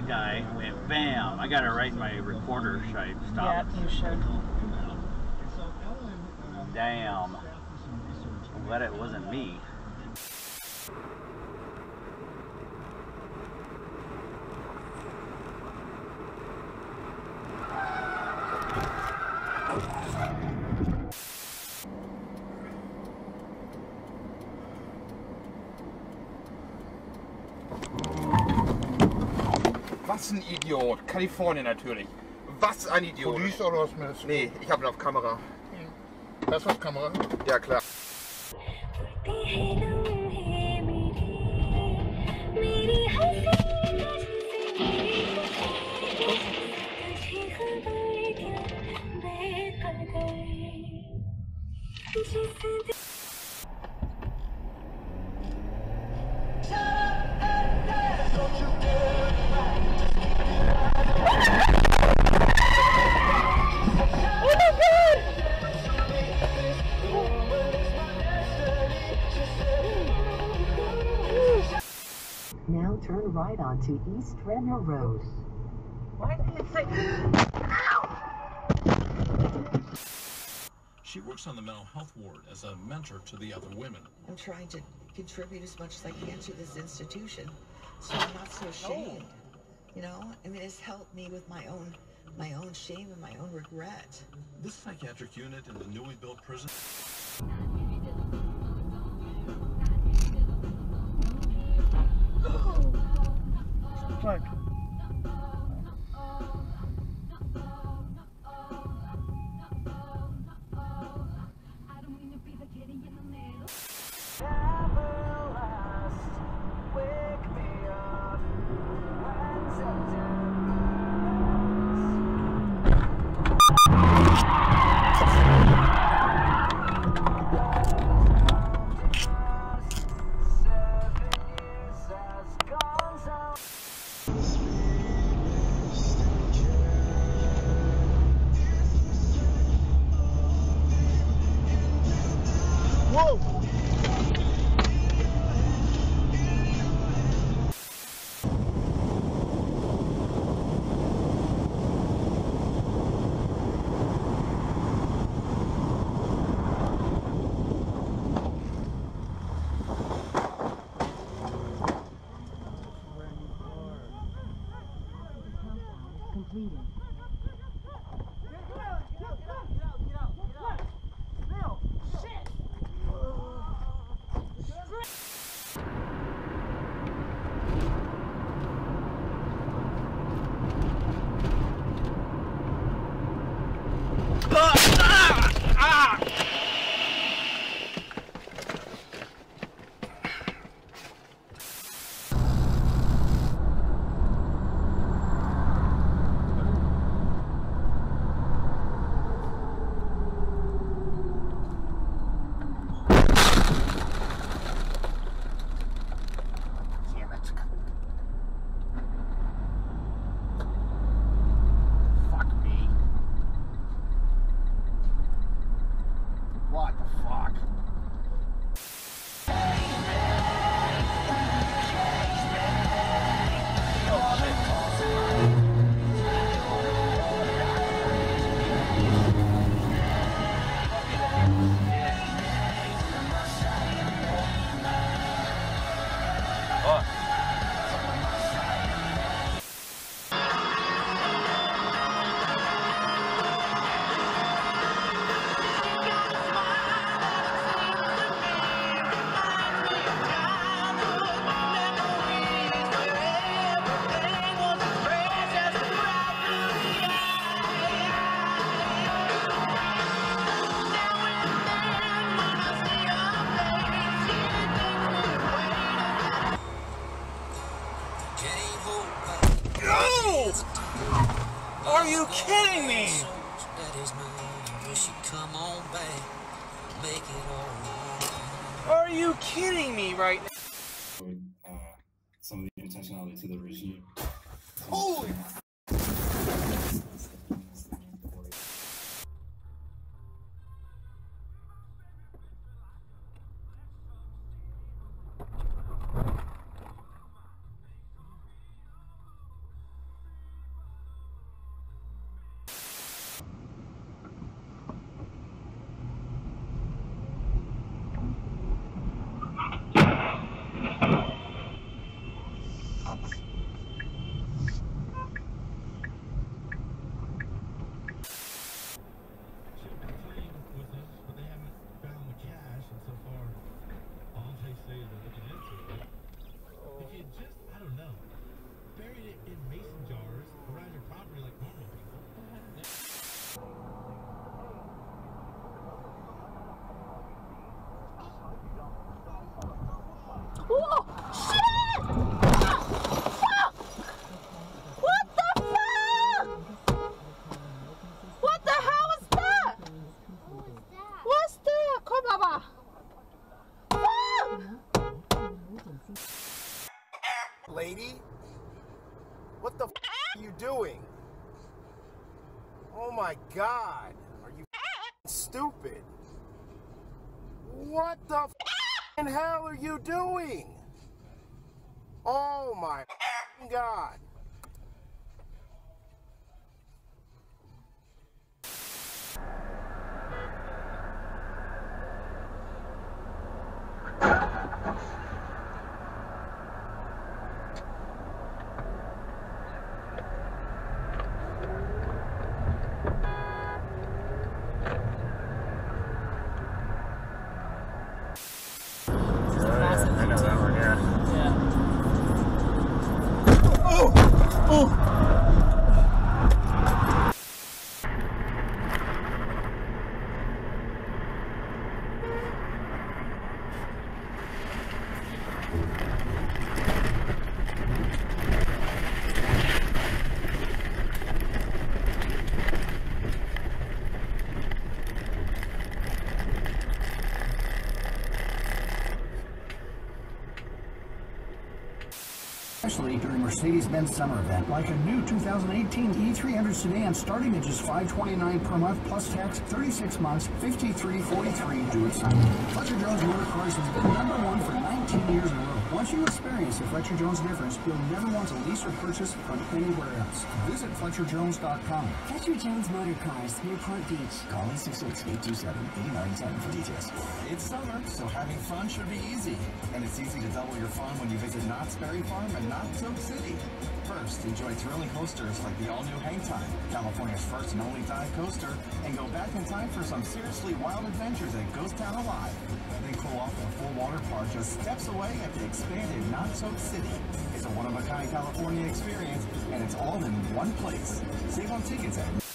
That guy went bam. I got it right in my recorder. Should I stop? Yep, you should. Damn. I'm glad it wasn't me. Was ein Idiot. Kalifornien natürlich. Was ein Idiot. Police oder was mit? Nee, ich habe ihn auf Kamera. Das war Kamera. Ja, klar. Turn right onto East Renner Road. Why did it say? She works on the mental health ward as a mentor to the other women. I'm trying to contribute as much as I can to this institution, so I'm not so ashamed. You know, I mean, it's helped me with my own, my own shame and my own regret. This psychiatric unit in the newly built prison Are you kidding me? Are you kidding me right now? uh, some of the intentionality to the regime. Holy! Whoa! Shit! Fuck! What the fuck? What the hell was that? What's that? Lady? What the are you doing? Oh my god. Are you stupid? What the f hell are you doing? Oh my god. I know that one, yeah. Yeah. Especially during Mercedes-Benz summer event, like a new 2018 E300 sedan starting at just 529 per month plus tax, 36 months, 5343 do it sign. Fletcher Jones Motor Cars has been number one for 19 years in a row. Once you experience the Fletcher Jones difference, you'll never want to lease or purchase from anywhere else. Visit FletcherJones.com. Fletcher Jones Motor Cars, Newport Beach. Call 866-827-8910 for details. It's summer, so having fun should be easy. And it's easy to double your fun when you visit Knott's Berry Farm and Knott's Soak City. First, enjoy thrilling coasters like the all-new Hang Time, California's first and only dive coaster, and go back in time for some seriously wild adventures at Ghost Town Alive. Then cool off at a full water park just steps away at the expanded Knott's Soak City. It's a one-of-a-kind California experience, and it's all in one place. Save on tickets at